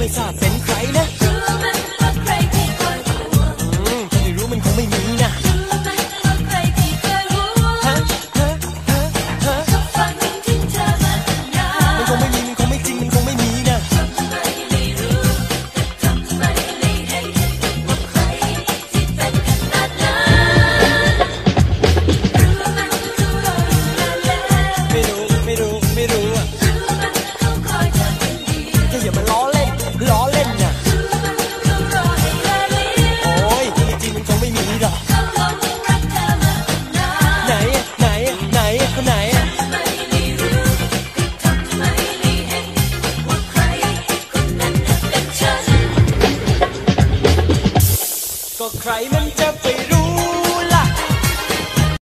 没ม่ ใครมันจะไปรู้